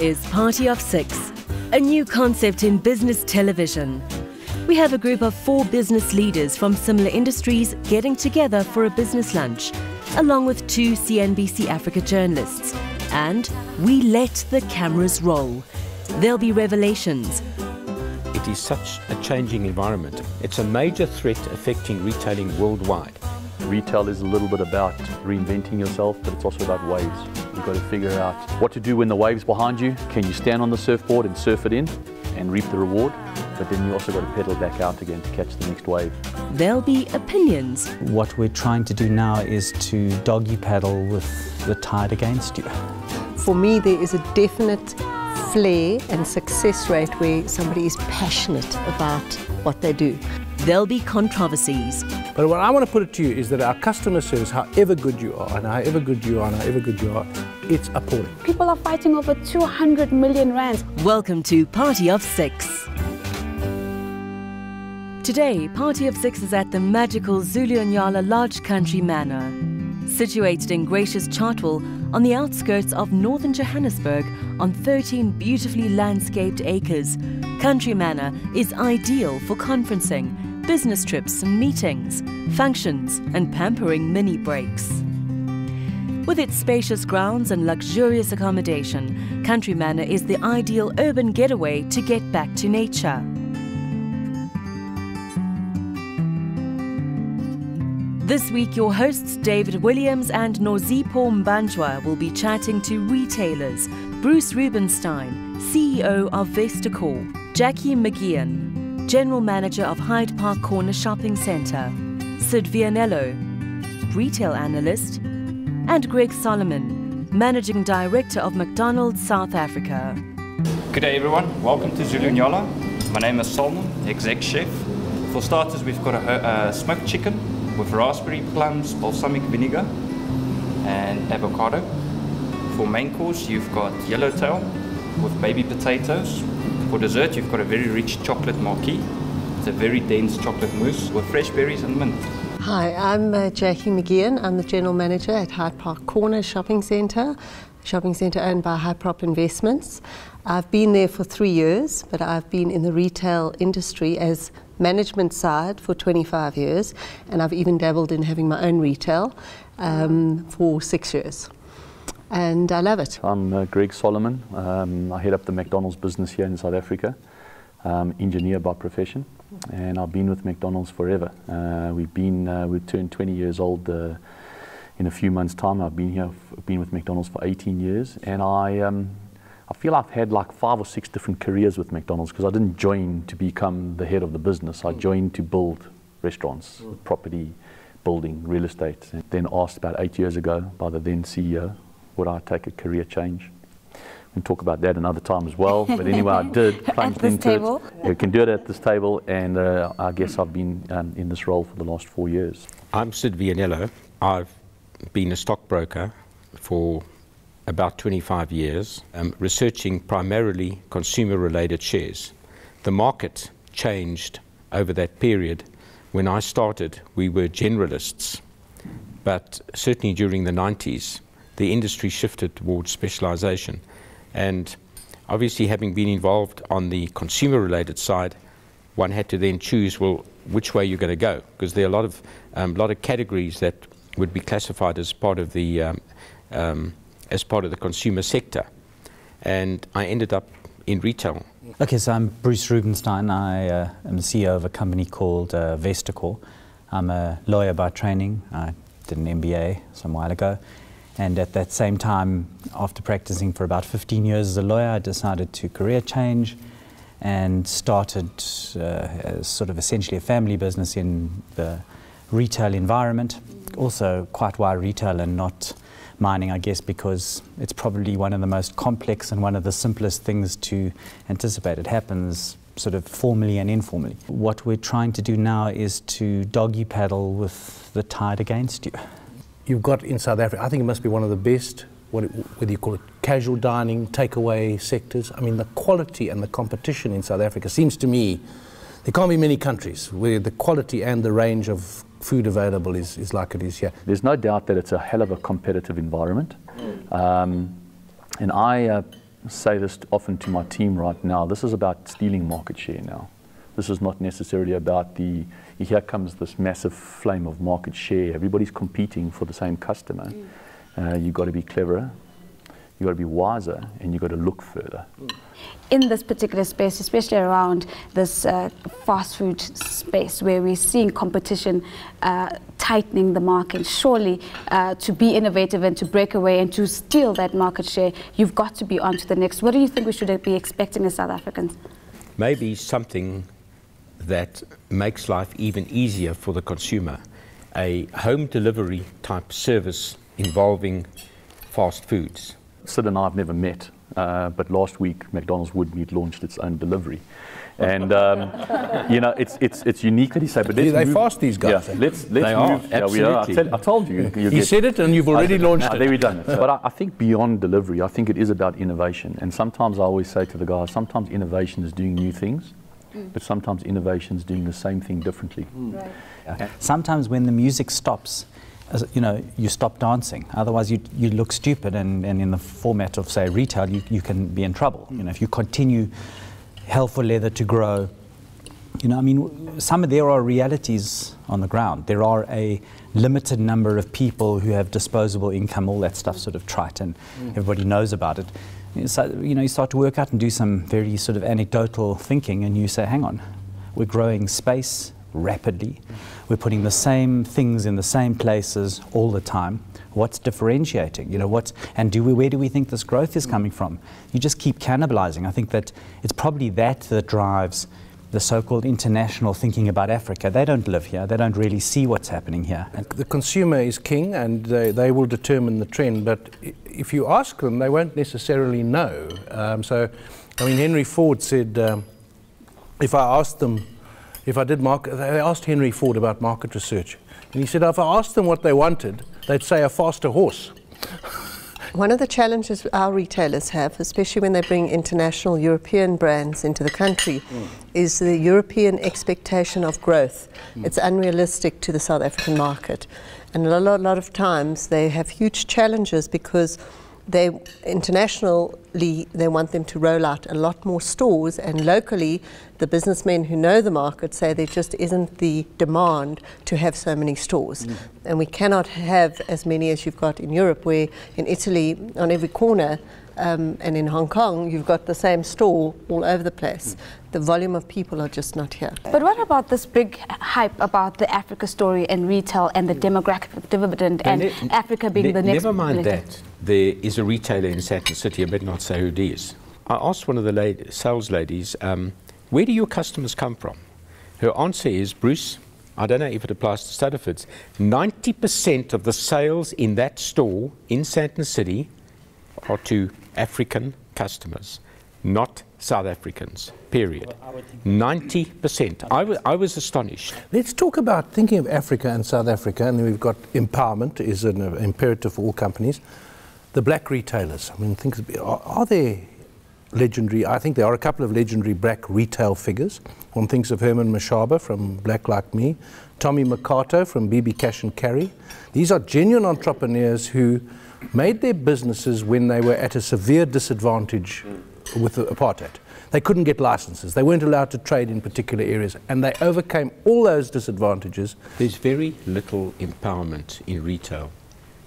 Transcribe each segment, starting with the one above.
is Party of Six, a new concept in business television. We have a group of four business leaders from similar industries getting together for a business lunch, along with two CNBC Africa journalists. And we let the cameras roll. There'll be revelations. It is such a changing environment. It's a major threat affecting retailing worldwide. Retail is a little bit about reinventing yourself, but it's also about waves. You've got to figure out what to do when the wave's behind you. Can you stand on the surfboard and surf it in and reap the reward? But then you also got to pedal back out again to catch the next wave. There'll be opinions. What we're trying to do now is to doggy paddle with the tide against you. For me, there is a definite flair and success rate where somebody is passionate about what they do. There'll be controversies. But what I want to put it to you is that our customer service, however good you are, and however good you are, and however good you are, it's appalling. People are fighting over 200 million rands. Welcome to Party of Six. Today, Party of Six is at the magical Zulunyala Large Country Manor. Situated in gracious Chartwell on the outskirts of northern Johannesburg on 13 beautifully landscaped acres, Country Manor is ideal for conferencing, business trips and meetings, functions, and pampering mini breaks. With its spacious grounds and luxurious accommodation, Country Manor is the ideal urban getaway to get back to nature. This week, your hosts David Williams and Nozipho Mbanjwa will be chatting to retailers Bruce Rubenstein, CEO of Vestacor, Jackie McGeehan, General Manager of Hyde Park Corner Shopping Centre, Syd Vianello, Retail Analyst, and Greg Solomon, Managing Director of McDonald's South Africa. Good day, everyone. Welcome to Zulu Zulunyala. My name is Solomon, exec chef. For starters, we've got a, a smoked chicken with raspberry plums, balsamic vinegar, and avocado. For main course, you've got yellowtail with baby potatoes. For dessert, you've got a very rich chocolate marquis. It's a very dense chocolate mousse with fresh berries and mint. Hi, I'm uh, Jackie McGeehan. I'm the General Manager at Hyde Park Corner Shopping Centre, shopping centre owned by Hyprop Investments. I've been there for three years, but I've been in the retail industry as management side for 25 years, and I've even dabbled in having my own retail um, for six years. And I love it. I'm uh, Greg Solomon. Um, I head up the McDonald's business here in South Africa, um, engineer by profession, and I've been with McDonald's forever. Uh, we've been, uh, we've turned 20 years old uh, in a few months' time. I've been here, f- been with McDonald's for 18 years, and I, um, I feel I've had like five or six different careers with McDonald's because I didn't join to become the head of the business. I joined to build restaurants, property, building, real estate. And then asked about eight years ago by the then CEO, would I take a career change? We can talk about that another time as well. But anyway, I did. plunged this into table. It. You can do it at this table, and uh, I guess I've been um, in this role for the last four years. I'm Syd Vianello. I've been a stockbroker for about 25 years, um, researching primarily consumer related shares. The market changed over that period. When I started, we were generalists, but certainly during the 90s, the industry shifted towards specialization. And obviously, having been involved on the consumer related side, one had to then choose well which way you're going to go because there are a lot of um, lot of categories that would be classified as part of the um, um, as part of the consumer sector, and I ended up in retail. Okay, so I'm Bruce Rubenstein. I uh, am the CEO of a company called uh, Vestacor. I'm a lawyer by training. I did an MBA some while ago. And at that same time, after practicing for about 15 years as a lawyer, I decided to career change and started uh, sort of essentially a family business in the retail environment. Also, quite why retail and not mining, I guess, because it's probably one of the most complex and one of the simplest things to anticipate. It happens sort of formally and informally. What we're trying to do now is to doggy paddle with the tide against you. You've got in South Africa, I think it must be one of the best, what it, whether you call it casual dining, takeaway sectors. I mean, the quality and the competition in South Africa seems to me there can't be many countries where the quality and the range of food available is, is like it is here. There's no doubt that it's a hell of a competitive environment. Um, and I, uh, say this often to my team right now. This is about stealing market share now. This is not necessarily about the here comes this massive flame of market share. Everybody's competing for the same customer. Mm. Uh, you've got to be cleverer, you've got to be wiser, and you've got to look further. In this particular space, especially around this uh, fast food space where we're seeing competition uh, tightening the market, surely uh, to be innovative and to break away and to steal that market share, you've got to be on to the next. What do you think we should be expecting as South Africans? Maybe something that makes life even easier for the consumer. A home delivery type service involving fast foods. Syd and I have never met, uh, but last week McDonald's Woodmead launched its own delivery. And um, you know, it's it's it's unique that he said. But let's they move. fast these guys. Yeah, let's let's they move. Are, absolutely. Yeah, I, tell, I, told you. you he said it, and you've already launched it. There we done it. but I, I, think beyond delivery, I think it is about innovation. And sometimes I always say to the guys, sometimes innovation is doing new things. Mm. But sometimes innovation is doing the same thing differently. Mm. Right. Yeah. Sometimes when the music stops, as, you know, you stop dancing. Otherwise, you, you look stupid, and, and in the format of, say, retail, you, you can be in trouble. Mm. You know, if you continue hell for leather to grow, you know, I mean, some of there are realities on the ground. There are a limited number of people who have disposable income, all that stuff sort of trite, and mm. everybody knows about it. So, you know, you start to work out and do some very sort of anecdotal thinking, and you say, hang on, we're growing space rapidly. We're putting the same things in the same places all the time. What's differentiating? You know, what, and do we, where do we think this growth is coming from? You just keep cannibalizing. I think that it's probably that that drives the so-called international thinking about Africa. They don't live here. They don't really see what's happening here. The consumer is king, and they, they will determine the trend. But if you ask them, they won't necessarily know. Um, so, I mean, Henry Ford said, um, if I asked them, if I did market, they asked Henry Ford about market research, and he said, if I asked them what they wanted, they'd say a faster horse. One of the challenges our retailers have, especially when they bring international European brands into the country, mm. is the European expectation of growth. Mm. It's unrealistic to the South African market. And a lot, a lot of times they have huge challenges because they internationally they want them to roll out a lot more stores and locally the businessmen who know the market say there just isn't the demand to have so many stores mm. and we cannot have as many as you've got in Europe where in Italy on every corner um, and in Hong Kong, you've got the same store all over the place. The volume of people are just not here. But what about this big hype about the Africa story and retail and the demographic dividend and ne Africa being ne the next? Never mind that. There is a retailer in Sandton City, I better not say who it is. I asked one of the lady, sales ladies, um, where do your customers come from? Her answer is, Bruce, I don't know if it applies to Stuttafords, 90% of the sales in that store in Sandton City are to African customers, not South Africans, period. 90%. I, I was astonished. Let's talk about thinking of Africa and South Africa, and we've got empowerment is an uh, imperative for all companies. The black retailers, I mean, think, are, are there legendary, I think there are a couple of legendary black retail figures. One thinks of Herman Mashaba from Black Like Me, Tommy Mercato from BB Cash and Carry. These are genuine entrepreneurs who made their businesses when they were at a severe disadvantage with the apartheid. They couldn't get licenses. They weren't allowed to trade in particular areas. And they overcame all those disadvantages. There's very little empowerment in retail.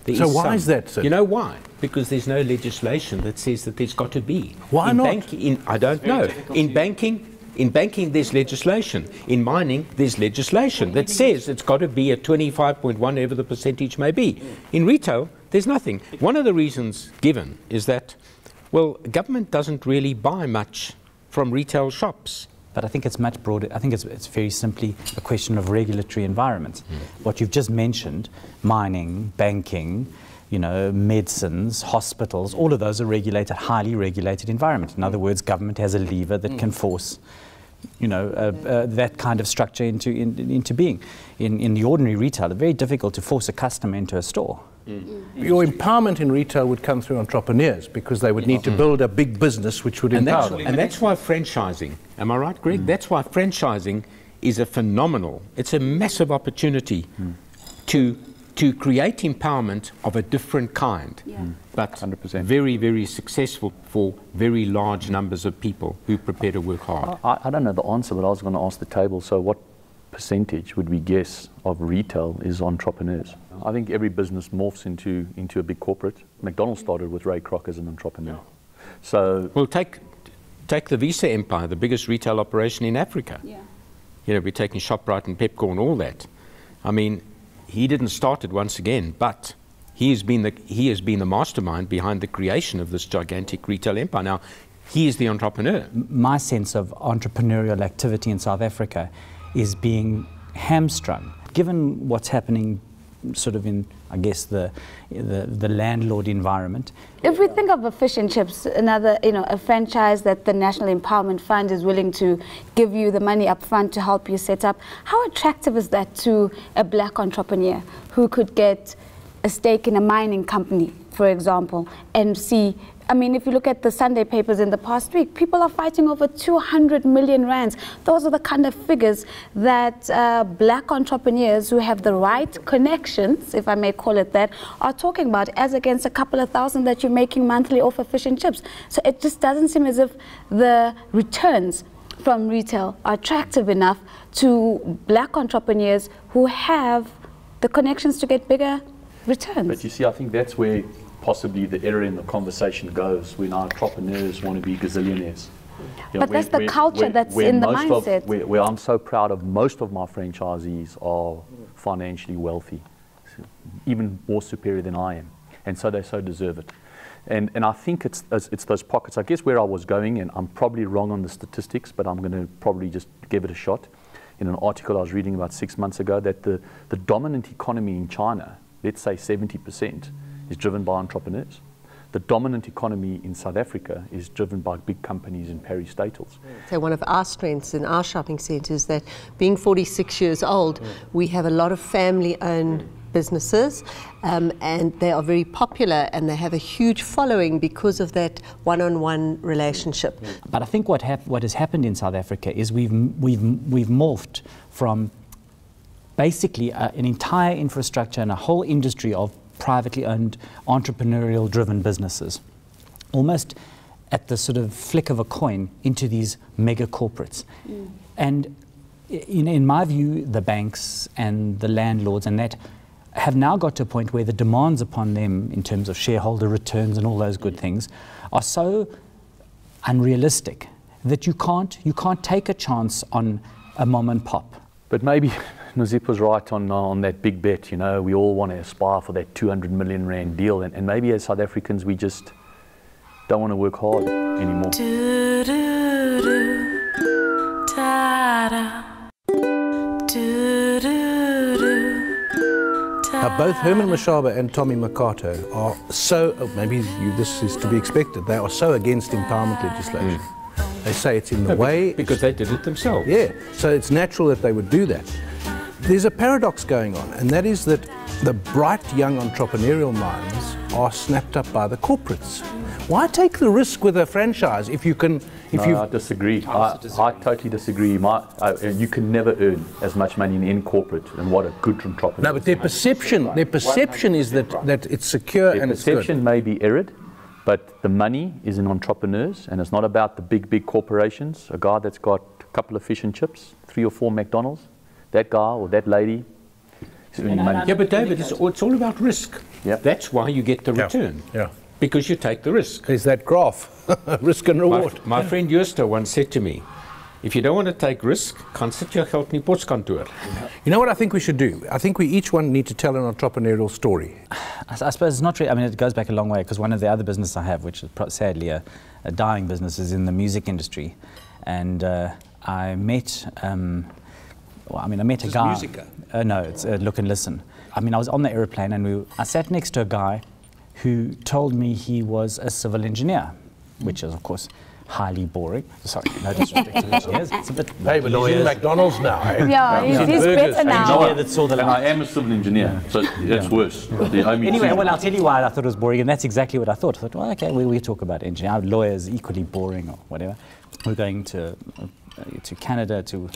There so is why some. is that? Sir? You know why? Because there's no legislation that says that there's got to be. Why in not? Bank, in, I don't know. In banking, in banking, there's legislation. In mining, there's legislation that says it's got to be at 25.1, whatever the percentage may be. In retail, there's nothing. One of the reasons given is that, well, government doesn't really buy much from retail shops. But I think it's much broader. I think it's, it's very simply a question of regulatory environment. Mm. What you've just mentioned, mining, banking, you know, medicines, hospitals, all of those are regulated, highly regulated environment. In other words, government has a lever that mm. can force you know, uh, uh, that kind of structure into, in, into being. In, in the ordinary retail, it's very difficult to force a customer into a store. Mm. Your empowerment in retail would come through entrepreneurs because they would need to build a big business which would and empower them. And that's why franchising, am I right, Greg? Mm. That's why franchising is a phenomenal, it's a massive opportunity mm. to to create empowerment of a different kind, Yeah. Mm. but 100%. very, very successful for very large numbers of people who prepare to work hard. I, I don't know the answer, but I was going to ask the table. So, what percentage would we guess of retail is entrepreneurs? I think every business morphs into into a big corporate. McDonald's mm-hmm. started with Ray Kroc as an entrepreneur. So, Well, take, take the Wiese Empire, the biggest retail operation in Africa. Yeah. You know, we're taking ShopRite and Pepkor and all that. I mean, he didn't start it once again, but he has been the, he has been the mastermind behind the creation of this gigantic retail empire. Now, he is the entrepreneur. my sense of entrepreneurial activity in South Africa is being hamstrung. Given what's happening sort of in, I guess, the, the, the landlord environment, If we think of a fish and chips, another, you know, a franchise that the National Empowerment Fund is willing to give you the money up front to help you set up, how attractive is that to a black entrepreneur who could get a stake in a mining company, for example, and see I mean, if you look at the Sunday papers in the past week, people are fighting over 200 million rands. Those are the kind of figures that uh, black entrepreneurs who have the right connections, if I may call it that, are talking about, as against a couple of thousand that you're making monthly off of fish and chips. So it just doesn't seem as if the returns from retail are attractive enough to black entrepreneurs who have the connections to get bigger returns. But you see, I think that's where possibly the error in the conversation goes when our entrepreneurs want to be gazillionaires. You But that's the culture that's in the mindset. Of, where, where I'm so proud of most of my franchisees are financially wealthy, even more superior than I am. And so they so deserve it. And, and I think it's, it's it's those pockets. I guess where I was going, and I'm probably wrong on the statistics, but I'm going to probably just give it a shot. In an article I was reading about six months ago, that the, the dominant economy in China, let's say 70%, is driven by entrepreneurs. The dominant economy in South Africa is driven by big companies and parastatals. Mm. So one of our strengths in our shopping centres that being 46 years old, mm. we have a lot of family-owned mm. businesses, um, and they are very popular and they have a huge following because of that one-on-one relationship. But I think what, hap- what has happened in South Africa is we've, we've, we've morphed from basically a, an entire infrastructure and a whole industry of privately owned, entrepreneurial driven businesses, almost at the sort of flick of a coin into these mega corporates. Mm. And in, in my view, the banks and the landlords and that have now got to a point where the demands upon them in terms of shareholder returns and all those good things are so unrealistic that you can't, you can't take a chance on a mom and pop. But maybe Nazip was right on, uh, on that big bet. You know, we all want to aspire for that 200 million rand deal. And, and maybe as South Africans, we just don't want to work hard anymore. Now, both Herman Mashaba and Tommy Makato are so, oh, maybe you, this is to be expected, they are so against empowerment legislation. They say it's in the way. because they did it themselves. Yeah, so it's natural that they would do that. There's a paradox going on, and that is that the bright young entrepreneurial minds are snapped up by the corporates. Why take the risk with a franchise if you can, if No, you I disagree. I, I totally disagree. My, uh, you can never earn as much money in, in corporate and what a good entrepreneur. no, but their perception, their perception is that, that it's secure Their and it's good. perception may be erred, but the money is in entrepreneurs, and it's not about the big, big corporations. A guy that's got a couple of fish and chips, three or four McDonald's, that guy or that lady is earning money. Yeah, but David, it's, all- it's all about risk. Yeah. That's why you get the Yeah, return. yeah. Because you take the risk. There's that graph, risk and My, reward. my friend Justa once said to me, if you don't want to take risk, gaan sit jou geld in die poskantoor. You know what I think we should do? I think we each one need to tell an entrepreneurial story. I suppose it's not really, I mean, it goes back a long way because one of the other businesses I have, which is pro- sadly a, a dying business, is in the music industry. And uh, I met, um, well, I mean, I met a guy. Musica? Uh, no, it's uh, Look and Listen. I mean, I was on the aeroplane and we, I sat next to a guy who told me he was a civil engineer, which is, of course, highly boring. Sorry, no disrespect to engineers. It's a bit Hey, but he's in McDonald's now. eh? Yeah, he's, he's burgers. better now. engineer that saw the And. I am a civil engineer, so that's worse. The only Anyway, two- well, I'll tell you why I thought it was boring, and that's exactly what I thought. I thought, well, okay, we, we talk about engineering. Our lawyers equally boring or whatever. We're going to uh, to Canada to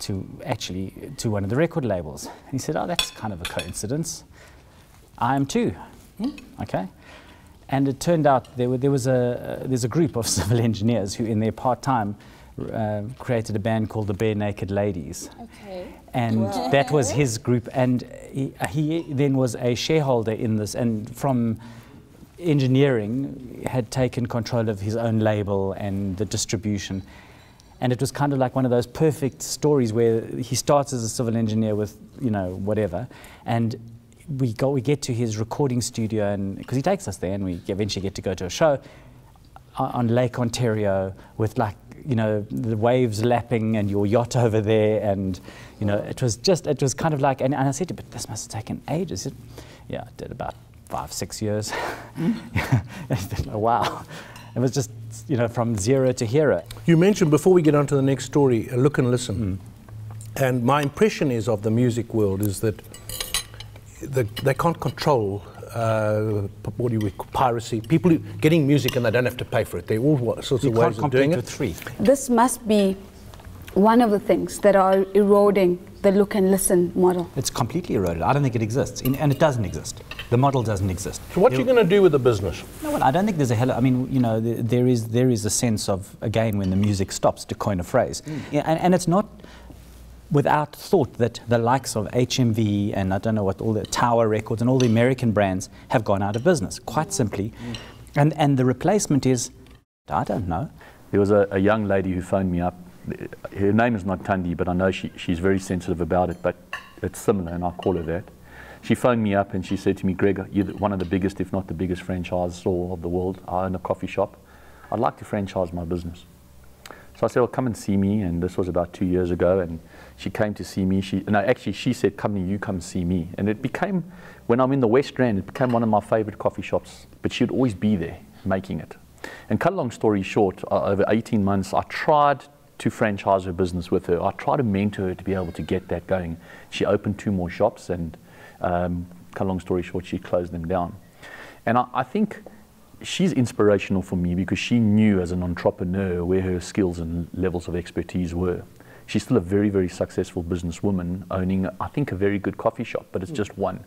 to actually to one of the record labels. And he said, oh, that's kind of a coincidence. I am too. Okay. And it turned out there, were, there was a, uh, there's a group of civil engineers who, in their part time, uh, created a band called the Barenaked Ladies. Okay. And that was his group. And he, he then was a shareholder in this. And from engineering, had taken control of his own label and the distribution. And it was kind of like one of those perfect stories where he starts as a civil engineer with, you know, whatever. And we, go, we get to his recording studio, and because he takes us there, and we eventually get to go to a show on, on Lake Ontario with like you know the waves lapping and your yacht over there, and you know it was just it was kind of like, and, and I said, to him, but this must have taken ages. Yeah, it did about five six years. Mm. wow, it was just you know from zero to hero. You mentioned before we get on to the next story, uh, look and listen. And my impression is of the music world is that the, they can't control uh, what do you call piracy. People who, getting music and they don't have to pay for it. There are all wa- sorts You of can't ways of doing compete it. with free. This must be one of the things that are eroding the look and listen model. It's completely eroded. I don't think it exists, In- and it doesn't exist. The model doesn't exist. So what are you going to do with the business? No, well, I don't think there's a hell. I mean, you know, there, there is there is a sense of again when the music stops, to coin a phrase, mm. yeah, and, and it's not without thought that the likes of HMV and I don't know what all the Tower Records and all the American brands have gone out of business, quite simply, mm. and and the replacement is, I don't know. There was a, a young lady who phoned me up. Her name is not Tandi, but I know she, she's very sensitive about it, but it's similar, and I'll call her that. She phoned me up and she said to me, Greg, you're one of the biggest, if not the biggest franchisor of the world. I own a coffee shop. I'd like to franchise my business. So I said, well, come and see me. And this was about two years ago. And she came to see me. She, no, actually, she said, come and you come see me. And it became, when I'm in the West Rand, it became one of my favorite coffee shops. But she'd always be there making it. And cut a long story short, uh, over 18 months, I tried to franchise her business with her. I tried to mentor her to be able to get that going. She opened two more shops, and um, cut a long story short, she closed them down. And I, I think she's inspirational for me because she knew as an entrepreneur where her skills and levels of expertise were. She's still a very, very successful businesswoman owning, I think, a very good coffee shop, but it's just one.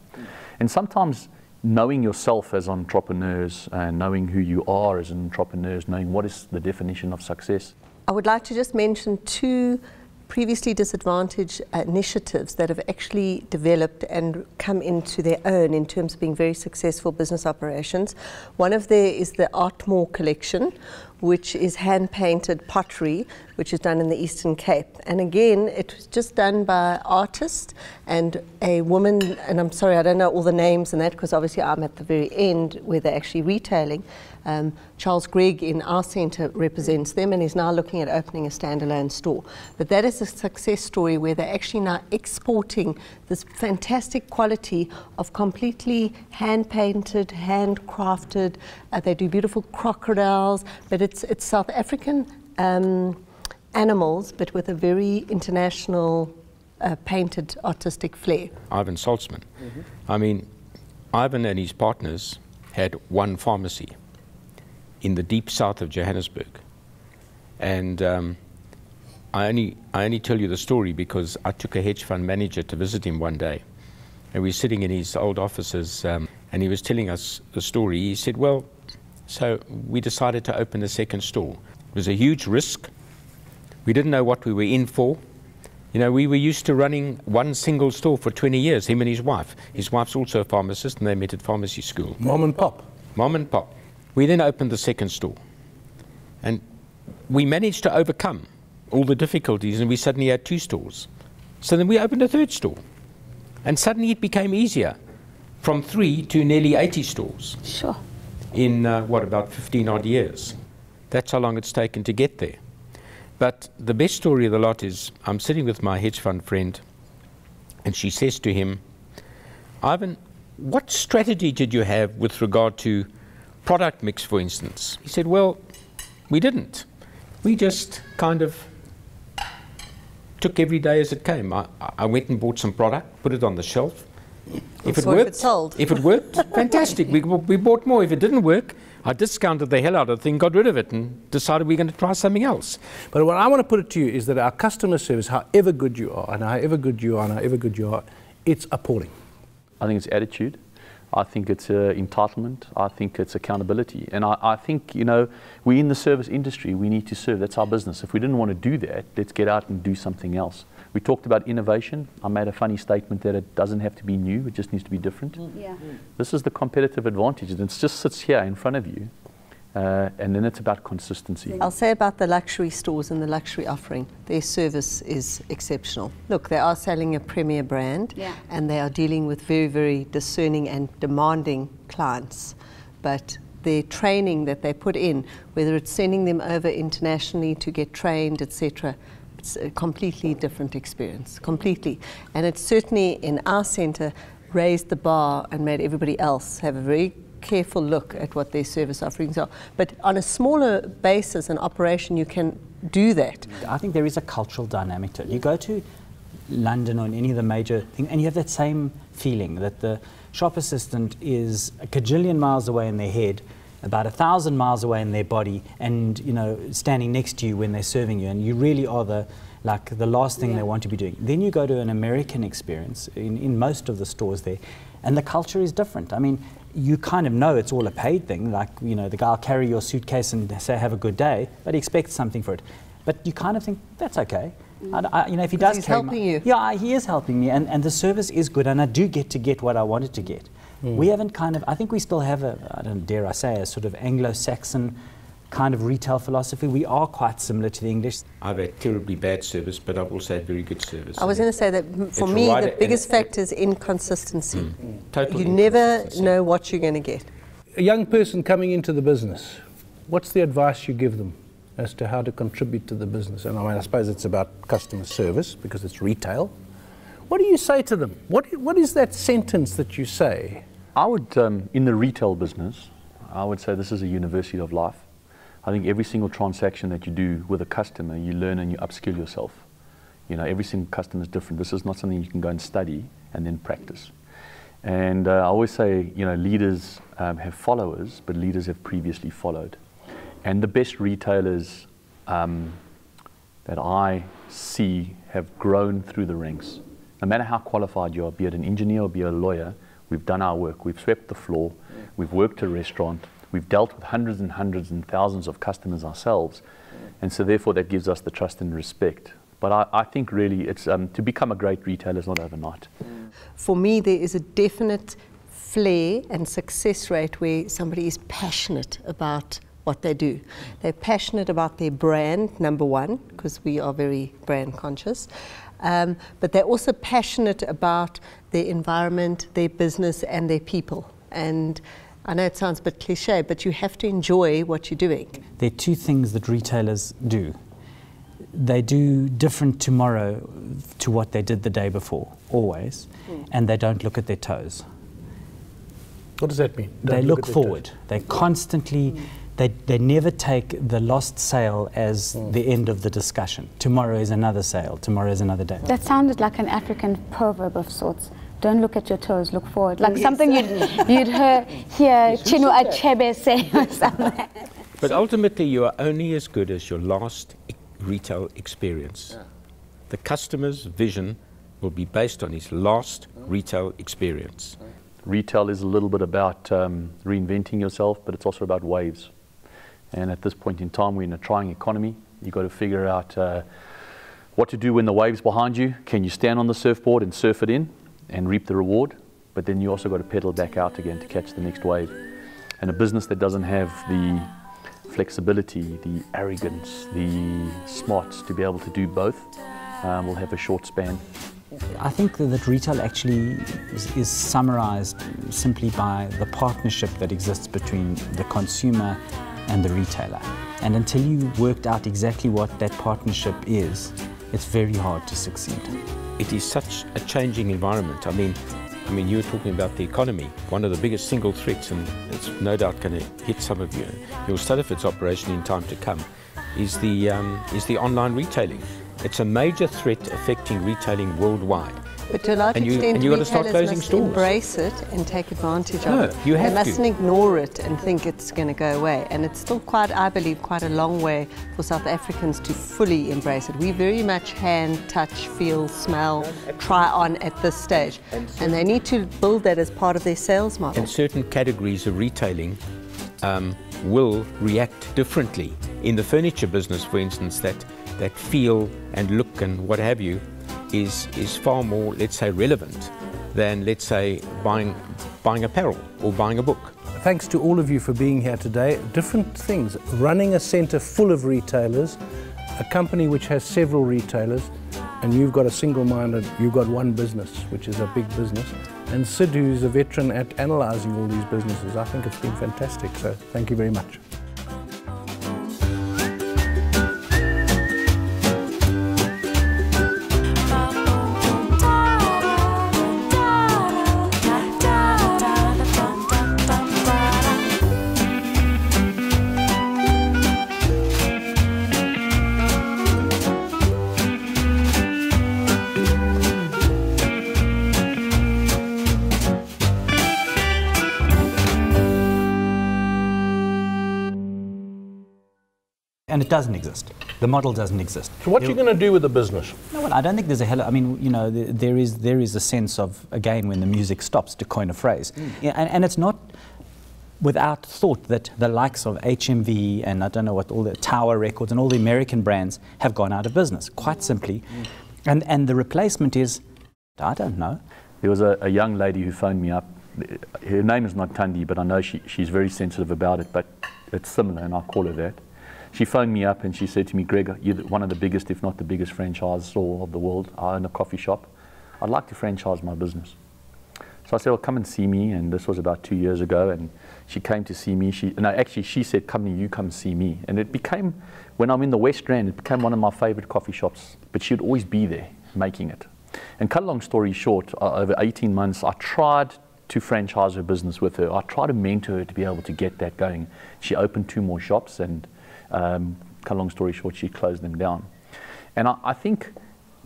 And sometimes knowing yourself as entrepreneurs and knowing who you are as entrepreneurs, knowing what is the definition of success, I would like to just mention two previously disadvantaged uh, initiatives that have actually developed and come into their own in terms of being very successful business operations. One of there is the Ardmore collection, which is hand painted pottery, which is done in the Eastern Cape. And again, it was just done by artists and a woman, and I'm sorry, I don't know all the names and that because obviously I'm at the very end where they're actually retailing. Um, Charles Gregg in our centre represents them and is now looking at opening a standalone store. But that is a success story where they're actually now exporting this fantastic quality of completely hand painted, handcrafted. Uh, they do beautiful crocodiles, but it's, it's South African um, animals, but with a very international uh, painted artistic flair. Ivan Saltzman. I mean, Ivan and his partners had one pharmacy in the deep south of Johannesburg. And um, I, only, I only tell you the story because I took a hedge fund manager to visit him one day. And we were sitting in his old offices, um, and he was telling us the story. He said, Well, so we decided to open a second store. It was a huge risk. We didn't know what we were in for. You know, we were used to running one single store for 20 years, him and his wife. His wife's also a pharmacist, and they met at pharmacy school. Mom and pop. Mom and pop. We then opened the second store. And we managed to overcome all the difficulties, and we suddenly had two stores. So then we opened a third store. And suddenly it became easier from three to nearly 80 stores Sure. in uh, what, about 15 odd years. That's how long it's taken to get there. But the best story of the lot is I'm sitting with my hedge fund friend, and she says to him, Ivan, what strategy did you have with regard to product mix, for instance? He said, Well, we didn't. We just kind of took every day as it came. I, I went and bought some product, put it on the shelf. If it So if worked, it sold. if it worked, fantastic. We, we bought more. If it didn't work, I discounted the hell out of the thing, got rid of it, and decided we are going to try something else. But what I want to put it to you is that our customer service, however good you are, and however good you are, and however good you are, it's appalling. I think it's attitude. I think it's uh, entitlement. I think it's accountability. And I, I think, you know, we're in the service industry, we need to serve. That's our business. If we didn't want to do that, let's get out and do something else. We talked about innovation. I made a funny statement that it doesn't have to be new, it just needs to be different. Yeah. This is the competitive advantage. and It just sits here in front of you. Uh, and then it's about consistency. I'll say about the luxury stores and the luxury offering, their service is exceptional. Look, they are selling a premier brand Yeah. and they are dealing with very, very discerning and demanding clients. But their training that they put in, whether it's sending them over internationally to get trained, etc., it's a completely different experience, completely. And it's certainly in our centre raised the bar and made everybody else have a very careful look at what their service offerings are. But on a smaller basis and operation, you can do that. I think there is a cultural dynamic to it. You go to London or any of the major things, and you have that same feeling that the shop assistant is a cajillion miles away in their head, about a thousand miles away in their body, and you know, standing next to you when they're serving you, and you really are the like the last thing they want to be doing. Then you go to an American experience in, in most of the stores there, and the culture is different. I mean, you kind of know it's all a paid thing. Like, you know, the guy will carry your suitcase and say, have a good day, but he expects something for it. But you kind of think, that's okay. Mm. I, I- you know, if he does he's carry my- helping you. Yeah, I- he is helping me, and, and the service is good, and I do get to get what I wanted to get. Mm. We haven't kind of, I think we still have a, I don't dare I say, a sort of Anglo-Saxon kind of retail philosophy. We are quite similar to the English. I've had terribly bad service, but I've also had very good service. I was going to say that for It's me, right the biggest factor is inconsistency. Mm. Total You never know what you're going to get. A young person coming into the business, what's the advice you give them as to how to contribute to the business? And I mean, I suppose it's about customer service because it's retail. What do you say to them? What, what is that sentence that you say? I would, um, in the retail business, I would say this is a university of life. I think every single transaction that you do with a customer, you learn and you upskill yourself. You know, every single customer is different. This is not something you can go and study and then practice. And uh, I always say, you know, leaders um, have followers, but leaders have previously followed. And the best retailers um, that I see have grown through the ranks. No matter how qualified you are, be it an engineer or be a lawyer, we've done our work. We've swept the floor. We've worked a restaurant. We've dealt with hundreds and hundreds and thousands of customers ourselves. And so, therefore, that gives us the trust and respect. But I, I think really it's um, to become a great retailer is not overnight. For me, there is a definite flair and success rate where somebody is passionate about what they do. They're passionate about their brand, number one, because we are very brand conscious. Um, but they're also passionate about their environment, their business, and their people. And I know it sounds a bit cliche, but you have to enjoy what you're doing. There are two things that retailers do. They do different tomorrow to what they did the day before, always, and they don't look at their toes. What does that mean? they Don't look, at their forward. They constantly, they, they never take the lost sale as the end of the discussion. Tomorrow is another sale, tomorrow is another day. That sounded like an African proverb of sorts. Don't look at your toes, look forward. Like something you'd, you'd hear, hear Chinua Achebe say or something. But ultimately, you are only as good as your last e- retail experience. The customer's vision will be based on his last retail experience. Retail is a little bit about um, reinventing yourself, but it's also about waves. And at this point in time, we're in a trying economy. You've got to figure out uh, what to do when the wave's behind you. Can you stand on the surfboard and surf it in and reap the reward? But then you also got to pedal back out again to catch the next wave. And a business that doesn't have the flexibility, the arrogance, the smarts to be able to do both um, will have a short span. I think that, retail actually is, is summarized simply by the partnership that exists between the consumer and the retailer. And until you worked out exactly what that partnership is, it's very hard to succeed. It is such a changing environment. I mean, I mean, you were talking about the economy. One of the biggest single threats, and it's no doubt going to hit some of you, your Stuttafords operation in time to come, is the um, is the online retailing. It's a major threat affecting retailing worldwide. But to a large And you- extent, and you gotta start retailers closing must stores. embrace it and take advantage No, of it. you have they to. mustn't ignore it and think it's going to go away. And it's still quite, I believe, quite a long way for South Africans to fully embrace it. We very much hand, touch, feel, smell, try on at this stage. And they need to build that as part of their sales model. And certain categories of retailing um, will react differently. In the furniture business, for instance, that, that feel and look and what have you is, is far more, let's say, relevant than, let's say, buying, buying apparel or buying a book. Thanks to all of you for being here today. Different things. Running a centre full of retailers, a company which has several retailers, and you've got a single minded, you've got one business, which is a big business. And Syd, who's a veteran at analysing all these businesses, I think it's been fantastic. So thank you very much. Doesn't exist. The model doesn't exist. So what are you going to do with the business? No, well, I don't think there's a hell. I mean, you know, there, there is there is a sense of again when the music stops, to coin a phrase, hmm. yeah, and, and it's not without thought that the likes of HMV and I don't know what all the Tower Records and all the American brands have gone out of business. Quite simply, hmm. and and the replacement is, I don't know. There was a, a young lady who phoned me up. Her name is not Tandi, but I know she, she's very sensitive about it, but it's similar, and I'll call her that. She phoned me up and she said to me, Greg, you're one of the biggest, if not the biggest franchisor of the world. I own a coffee shop. I'd like to franchise my business. So I said, well, come and see me. And this was about two years ago. And she came to see me. She, no, actually, she said, come here, you come see me. And it became, when I'm in the West Rand, it became one of my favorite coffee shops. But she'd always be there making it. And cut a long story short, uh, over 18 months, I tried to franchise her business with her. I tried to mentor her to be able to get that going. She opened two more shops, and um, cut long story short, she closed them down. And I, I think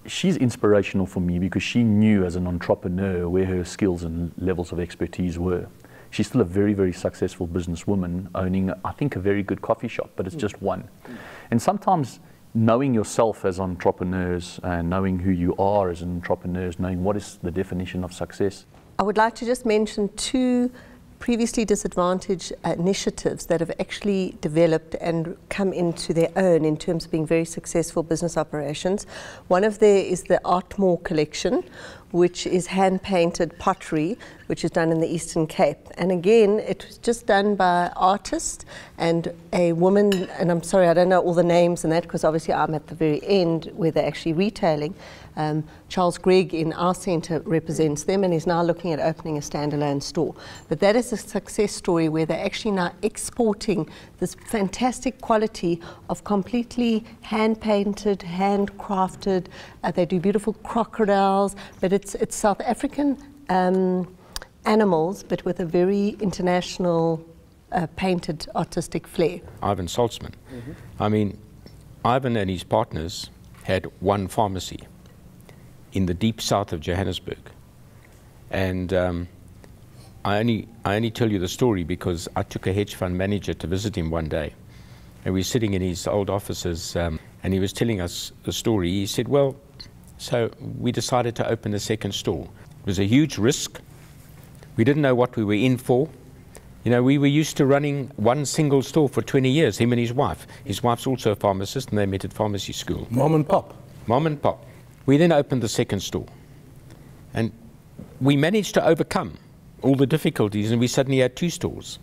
she's inspirational for me because she knew as an entrepreneur where her skills and levels of expertise were. She's still a very, very successful businesswoman owning, I think, a very good coffee shop, but it's just one. And sometimes knowing yourself as entrepreneurs and knowing who you are as entrepreneurs, knowing what is the definition of success, I would like to just mention two previously disadvantaged uh, initiatives that have actually developed and come into their own in terms of being very successful business operations. One of there is the Ardmore collection, which is hand painted pottery, which is done in the Eastern Cape. And again, it was just done by artists and a woman, and I'm sorry, I don't know all the names and that because obviously I'm at the very end where they're actually retailing. Um, Charles Gregg in our centre represents them and is now looking at opening a standalone store. But that is a success story where they're actually now exporting this fantastic quality of completely hand painted, handcrafted. Uh, they do beautiful crocodiles, but it's, it's South African um, animals, but with a very international uh, painted artistic flair. Ivan Saltzman. I mean, Ivan and his partners had one pharmacy in the deep south of Johannesburg. And um, I, only, I only tell you the story because I took a hedge fund manager to visit him one day. And we were sitting in his old offices, um, and he was telling us the story. He said, Well, so we decided to open the second store. It was a huge risk. We didn't know what we were in for. You know, we were used to running one single store for 20 years, him and his wife. His wife's also a pharmacist, and they met at pharmacy school. Mom and pop. Mom and pop. We then opened the second store. And we managed to overcome all the difficulties, and we suddenly had two stores.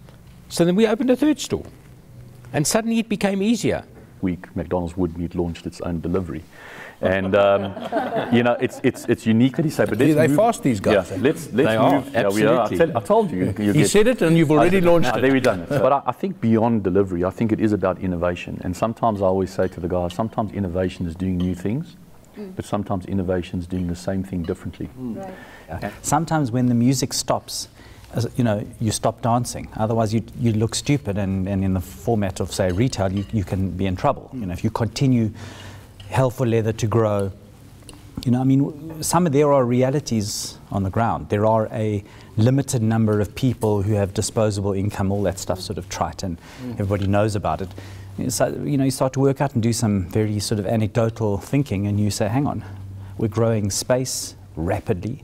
So then we opened a third store. And suddenly it became easier. Week, McDonald's Woodmead launched its own delivery. And, um, you know, it's, it's, it's unique that he said, but let's they move- fast, these guys, Yeah, let's, let's They are, move. Yeah, we are. I, absolutely. tell, I told you. you He said it and you've already launched Ah, it. There we done it. But I, I think beyond delivery, I think it is about innovation. And sometimes I always say to the guys, sometimes innovation is doing new things, but sometimes innovation is doing the same thing differently. Sometimes when the music stops, as, you know, you stop dancing. Otherwise, you, you look stupid, and, and in the format of, say, retail, you, you can be in trouble. You know, if you continue hell for leather to grow, You know, I mean, some of there are realities on the ground. There are a limited number of people who have disposable income, all that stuff sort of trite, and mm. everybody knows about it. So, you know, you start to work out and do some very sort of anecdotal thinking, and you say, hang on, we're growing space rapidly.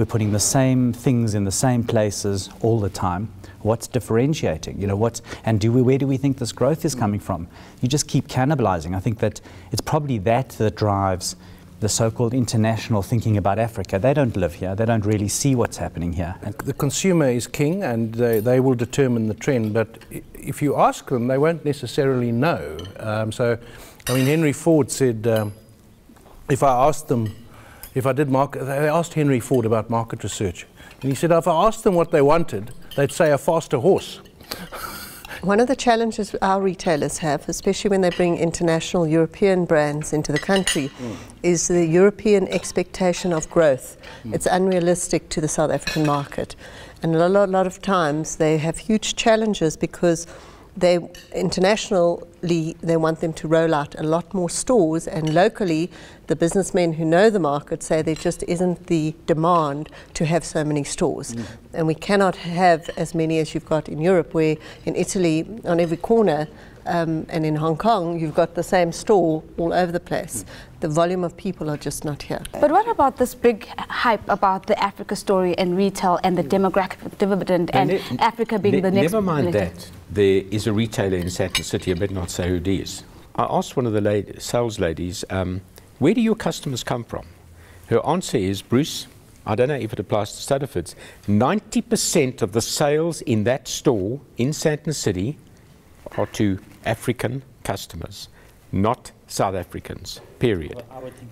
We're putting the same things in the same places all the time. What's differentiating? You know, what, and do we, where do we think this growth is coming from? You just keep cannibalizing. I think that it's probably that that drives the so-called international thinking about Africa. They don't live here. They don't really see what's happening here. And the consumer is king, and they, they will determine the trend. But if you ask them, they won't necessarily know. Um, so, I mean, Henry Ford said, um, if I asked them, if I did market, they asked Henry Ford about market research, and he said, if I asked them what they wanted, they'd say a faster horse. One of the challenges our retailers have, especially when they bring international European brands into the country, mm. is the European expectation of growth. Mm. It's unrealistic to the South African market. And a lot, a lot of times they have huge challenges because they internationally they want them to roll out a lot more stores and locally the businessmen who know the market say there just isn't the demand to have so many stores mm. and we cannot have as many as you've got in Europe where in Italy on every corner um, and in Hong Kong, you've got the same store all over the place. The volume of people are just not here. But what about this big hype about the Africa story and retail and the demographic dividend and ne Africa being ne the next? Never mind that. There is a retailer in Sandton City, I better not say who it is. I asked one of the lady, sales ladies, um, where do your customers come from? Her answer is, Bruce, I don't know if it applies to Stuttafords, 90% of the sales in that store in Sandton City are to African customers, not South Africans, period.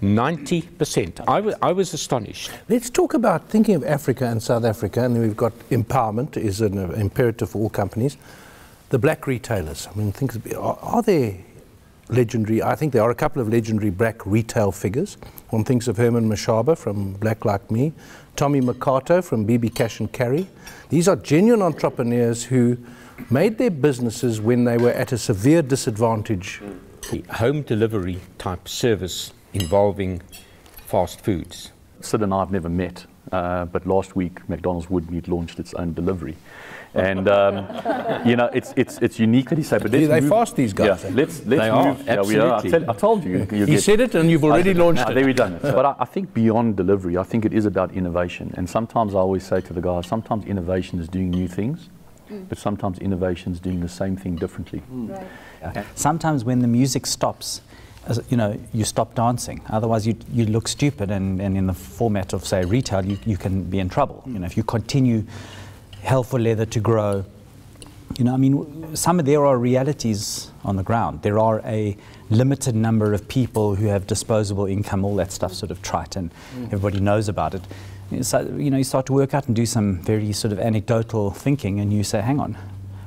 90%. I, I was astonished. Let's talk about thinking of Africa and South Africa, and we've got empowerment is an imperative for all companies. The black retailers, I mean, think, are, are there legendary, I think there are a couple of legendary black retail figures. One thinks of Herman Mashaba from Black Like Me, Tommy Mercato from BB Cash and Carry. These are genuine entrepreneurs who made their businesses when they were at a severe disadvantage. Home delivery type service involving fast foods. Syd and I have never met, uh, but last week McDonald's Woodmead launched its own delivery. And um, you know, it's it's it's unique that he said. But let's they move. fast these guys. Yeah, let's let's they move. Are, yeah, we are. I, tell, I told you. you he said it, and you've already launched it. There we done it. but I, I, think beyond delivery, I think it is about innovation. And sometimes I always say to the guys, sometimes innovation is doing new things. Mm. But sometimes innovation is doing the same thing differently. Mm. Right. Yeah. Sometimes when the music stops, as, you know, you stop dancing. Otherwise, you, you look stupid, and, and in the format of, say, retail, you, you can be in trouble. Mm. You know, if you continue hell for leather to grow, you know, I mean, some of there are realities on the ground. There are a limited number of people who have disposable income, all that stuff sort of trite, and mm. everybody knows about it. So, you know, you start to work out and do some very sort of anecdotal thinking, and you say, hang on,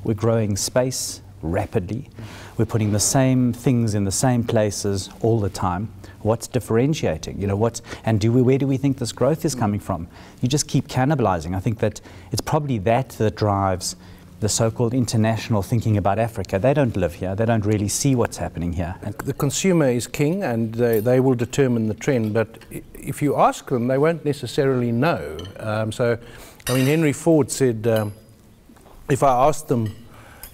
we're growing space rapidly. We're putting the same things in the same places all the time. What's differentiating? You know, what's, and do we, where do we think this growth is coming from? You just keep cannibalizing. I think that it's probably that that drives the so-called international thinking about Africa. They don't live here. They don't really see what's happening here. And the consumer is king, and they, they will determine the trend. But if you ask them, they won't necessarily know. Um, so, I mean, Henry Ford said, um, if I asked them,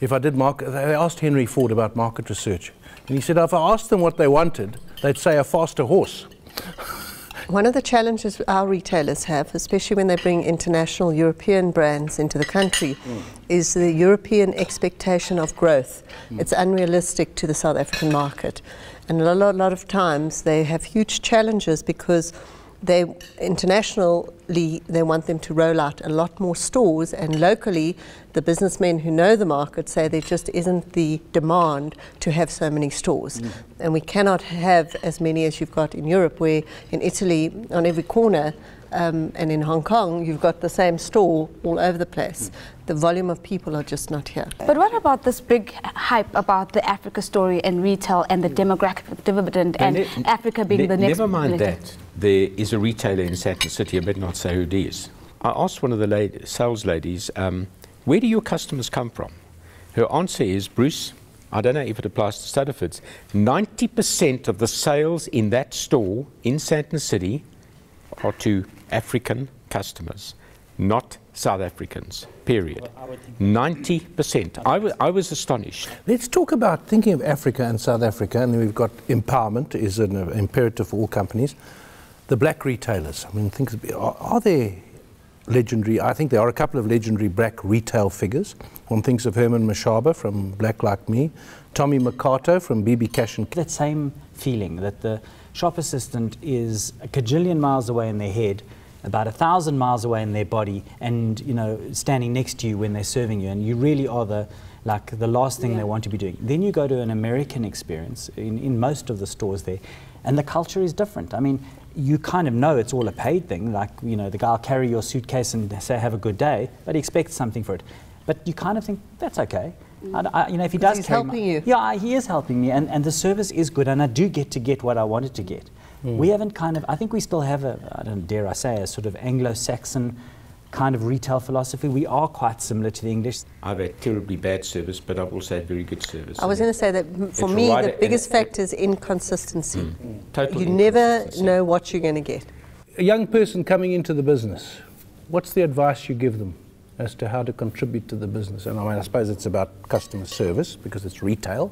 if I did market, they asked Henry Ford about market research, and he said, if I asked them what they wanted, they'd say a faster horse. One of the challenges our retailers have, especially when they bring international European brands into the country, mm. is the European expectation of growth. Mm. It's unrealistic to the South African market. And a lot, a lot of times they have huge challenges because they internationally they want them to roll out a lot more stores and locally the businessmen who know the market say there just isn't the demand to have so many stores mm. and we cannot have as many as you've got in Europe where in Italy on every corner um, and in Hong Kong, you've got the same store all over the place. Mm. The volume of people are just not here. But what about this big hype about the Africa story and retail and the demographic dividend and, and Africa being ne the next? Never mind that. There is a retailer in Sandton City, I better not say who it is. I asked one of the lady, sales ladies, um, where do your customers come from? Her answer is, Bruce, I don't know if it applies to Stuttafords, 90% of the sales in that store in Sandton City are to African customers, not South Africans, period. 90%. I, w- I was astonished. Let's talk about thinking of Africa and South Africa, and we've got empowerment is an uh, imperative for all companies. The black retailers. I mean, think, are, are there legendary? I think there are a couple of legendary black retail figures. One thinks of Herman Mashaba from Black Like Me, Tommy Mercato from BB Cash and That same feeling that the shop assistant is a cajillion miles away in their head, about a thousand miles away in their body, and you know, standing next to you when they're serving you, and you really are the like the last thing they want to be doing. Then you go to an American experience in, in most of the stores there, and the culture is different. I mean, you kind of know it's all a paid thing. Like, you know, the guy will carry your suitcase and say, have a good day, but he expects something for it. But you kind of think, that's okay. I, I, you know, if he does he's carry my- helping you. Yeah, he is helping me, and, and the service is good, and I do get to get what I wanted to get. Mm. We haven't kind of, I think we still have a, I don't dare I say, a sort of Anglo-Saxon kind of retail philosophy. We are quite similar to the English. I've had terribly bad service, but I've also had very good service. I was going to say that for It's me, right the biggest it- factor is inconsistency. Total You never know what you're going to get. a young person coming into the business, what's the advice you give them as to how to contribute to the business? And I mean, I suppose it's about customer service because it's retail.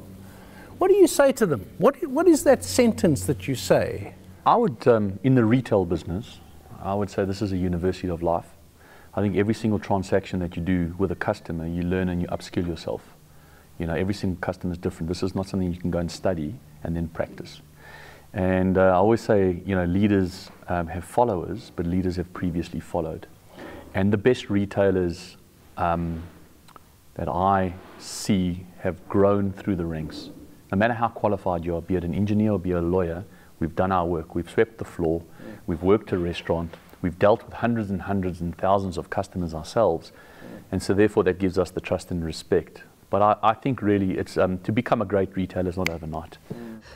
What do you say to them? What, what is that sentence that you say? I would, um, in the retail business, I would say this is a university of life. I think every single transaction that you do with a customer, you learn and you upskill yourself. You know, every single customer is different. This is not something you can go and study and then practice. And uh, I always say, you know, leaders um, have followers, but leaders have previously followed. And the best retailers um, that I see have grown through the ranks. No matter how qualified you are, be it an engineer or be it a lawyer, we've done our work. We've swept the floor. We've worked a restaurant. We've dealt with hundreds and hundreds and thousands of customers ourselves. And so, therefore, that gives us the trust and respect. But I, I think really it's um, to become a great retailer is not overnight.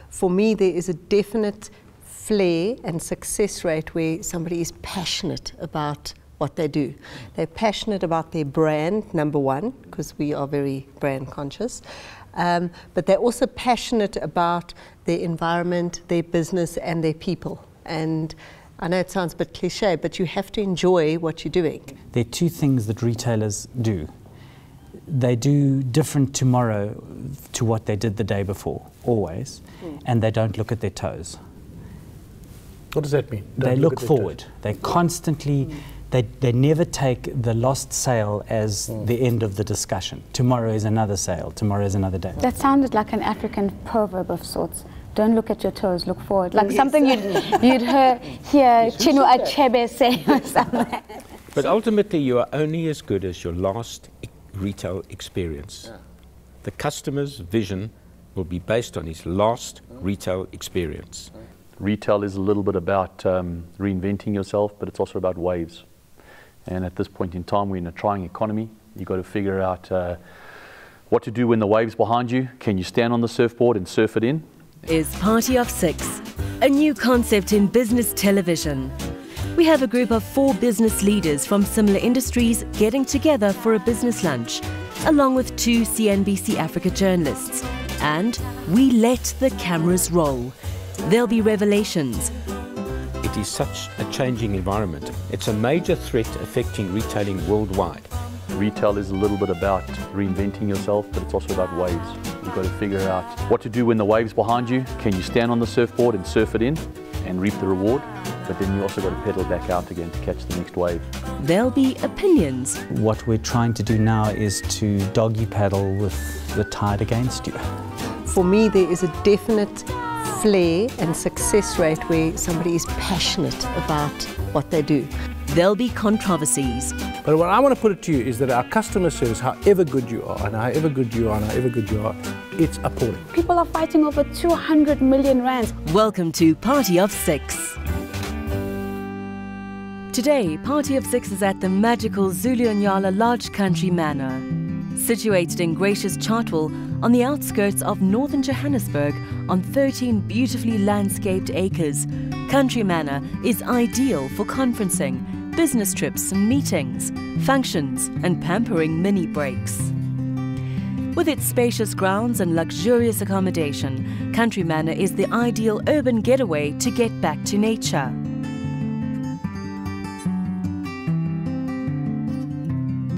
For me, there is a definite flair and success rate where somebody is passionate about what they do. They're passionate about their brand, number one, because we are very brand conscious. Um, but they're also passionate about their environment, their business, and their people. And I know it sounds a bit cliche, but you have to enjoy what you're doing. There are two things that retailers do. They do different tomorrow to what they did the day before, always, hmm. and they don't look at their toes. What does that mean? they Don't look, at their forward. They constantly, hmm. they, they never take the lost sale as hmm. the end of the discussion. Tomorrow is another sale. Tomorrow is another day. That sounded like an African proverb of sorts. Don't look at your toes, look forward. Like something you'd, you'd hear, hear Chinua Achebe say or something. But ultimately, you are only as good as your last e- retail experience. The customer's vision will be based on his last retail experience. Retail is a little bit about um, reinventing yourself, but it's also about waves. And at this point in time, we're in a trying economy. You've got to figure out uh, what to do when the wave's behind you. Can you stand on the surfboard and surf it in? Is Party of Six, a new concept in business television. We have a group of four business leaders from similar industries getting together for a business lunch, along with two CNBC Africa journalists. And we let the cameras roll. There'll be revelations, It is such a changing environment. It's a major threat affecting retailing worldwide. Retail is a little bit about reinventing yourself, but it's also about waves. You've got to figure out what to do when the wave's behind you. Can you stand on the surfboard and surf it in and reap the reward? But then you also got to pedal back out again to catch the next wave. there'll be opinions, What we're trying to do now is to doggy paddle with the tide against you. For me, there is a definite flair and success rate where somebody is passionate about what they do. There'll be controversies. But what I want to put it to you is that our customer service, however good you are, and however good you are, and however good you are, it's appalling. People are fighting over 200 million rands. Welcome to Party of Six. Today, Party of Six is at the magical Zulu Nyala Large Country Manor. Situated in gracious Chartwell on the outskirts of northern Johannesburg on 13 beautifully landscaped acres, Country Manor is ideal for conferencing, business trips and meetings, functions, and pampering mini breaks. With its spacious grounds and luxurious accommodation, Country Manor is the ideal urban getaway to get back to nature.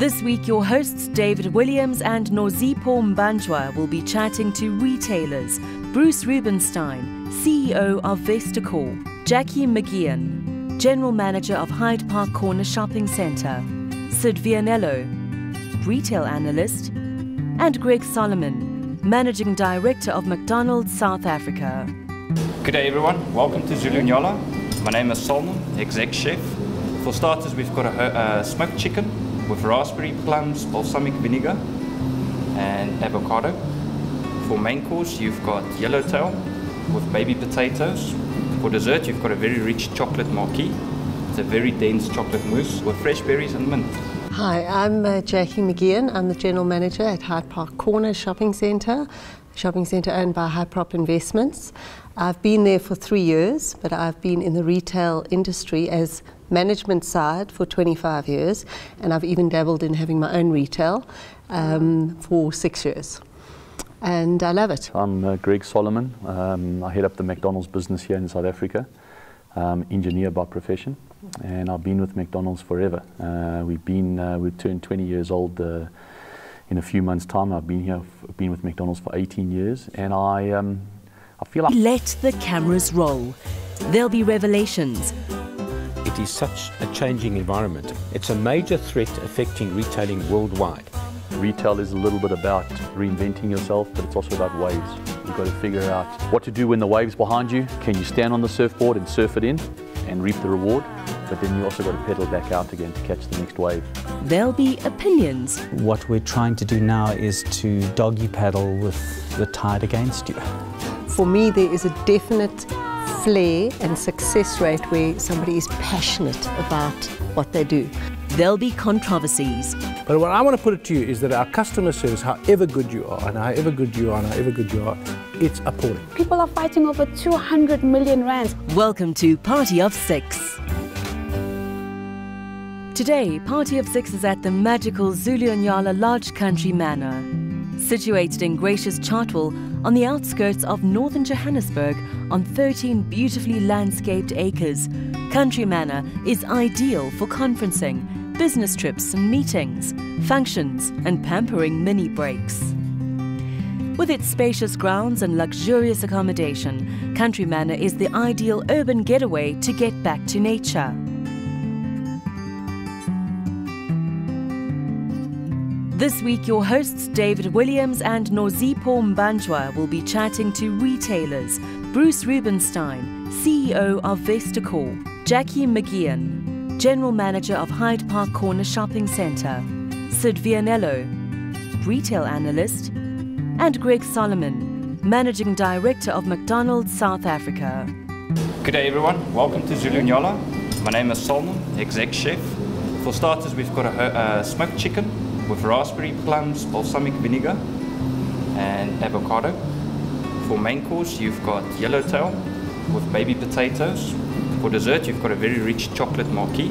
This week, your hosts David Williams and Nozipho Mbanjwa will be chatting to retailers Bruce Rubenstein, CEO of Vestacor, Jackie McGeehan, General Manager of Hyde Park Corner Shopping Centre, Syd Vianello, Retail Analyst, and Greg Solomon, Managing Director of McDonald's South Africa. Good day everyone, welcome to Zulu Nyala. My name is Solomon, exec chef. For starters, we've got a, a smoked chicken with raspberry plums, balsamic vinegar, and avocado. For main course, you've got yellowtail with baby potatoes. For dessert, you've got a very rich chocolate marquis. It's a very dense chocolate mousse with fresh berries and mint. Hi, I'm uh, Jackie McGeehan. I'm the General Manager at Hyde Park Corner Shopping Centre, shopping centre owned by Hyprop Investments. I've been there for three years, but I've been in the retail industry as management side for 25 years, and I've even dabbled in having my own retail um, for six years. And I love it. I'm uh, Greg Solomon. Um, I head up the McDonald's business here in South Africa. Um, engineer by profession, and I've been with McDonald's forever. Uh, we've been uh, we've turned 20 years old uh, in a few months' time. I've been here, I've been with McDonald's for 18 years, and I um, I feel like let the cameras roll. There'll be revelations, it is such a changing environment. It's a major threat affecting retailing worldwide. Retail is a little bit about reinventing yourself, but it's also about waves. You've got to figure out what to do when the wave's behind you. Can you stand on the surfboard and surf it in and reap the reward? But then you also got to pedal back out again to catch the next wave. There'll be opinions. What we're trying to do now is to doggy paddle with the tide against you. For me, there is a definite flair and success rate where somebody is passionate about what they do. There'll be controversies. But what I want to put it to you is that our customer service, however good you are, and however good you are, and however good you are, it's appalling. People are fighting over 200 million rands. Welcome to Party of Six. Today, Party of Six is at the magical Zulu Nyala Large Country Manor. Situated in gracious Chartwell on the outskirts of northern Johannesburg on 13 beautifully landscaped acres, Country Manor is ideal for conferencing, business trips and meetings, functions, and pampering mini breaks. With its spacious grounds and luxurious accommodation, Country Manor is the ideal urban getaway to get back to nature. This week, your hosts David Williams and Nozipho Mbanjwa will be chatting to retailers Bruce Rubenstein, CEO of Vestacor, Jackie McGeehan, General Manager of Hyde Park Corner Shopping Centre, Syd Vianello, Retail Analyst, and Greg Solomon, Managing Director of McDonald's South Africa. Good day everyone, welcome to Zulu Nyala. My name is Solomon, exec chef. For starters, we've got a, a smoked chicken with raspberry plums, balsamic vinegar, and avocado. For main course, you've got yellowtail with baby potatoes. For dessert, you've got a very rich chocolate marquis.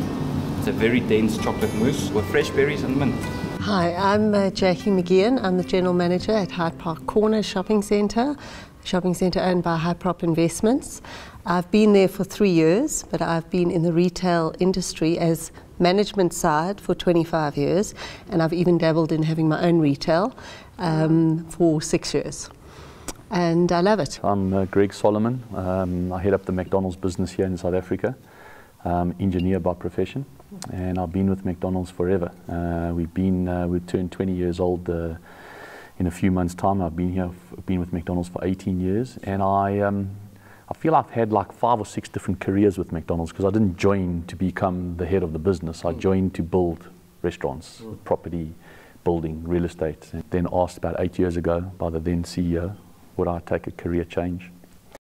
It's a very dense chocolate mousse with fresh berries and mint. Hi, I'm uh, Jackie McGeehan. I'm the General Manager at Hyde Park Corner Shopping Centre, shopping centre owned by Hyprop Investments. I've been there for three years, but I've been in the retail industry as management side for 25 years, and I've even dabbled in having my own retail um, for six years. And I love it. I'm uh, Greg Solomon. Um, I head up the McDonald's business here in South Africa. Um, engineer by profession, and I've been with McDonald's forever. Uh, we've been uh, we've turned 20 years old uh, in a few months' time. I've been here, I've been with McDonald's for 18 years, and I um, I feel I've had like five or six different careers with McDonald's because I didn't join to become the head of the business. I joined to build restaurants, mm. property, building, real estate. And then asked about eight years ago by the then CEO, would I take a career change?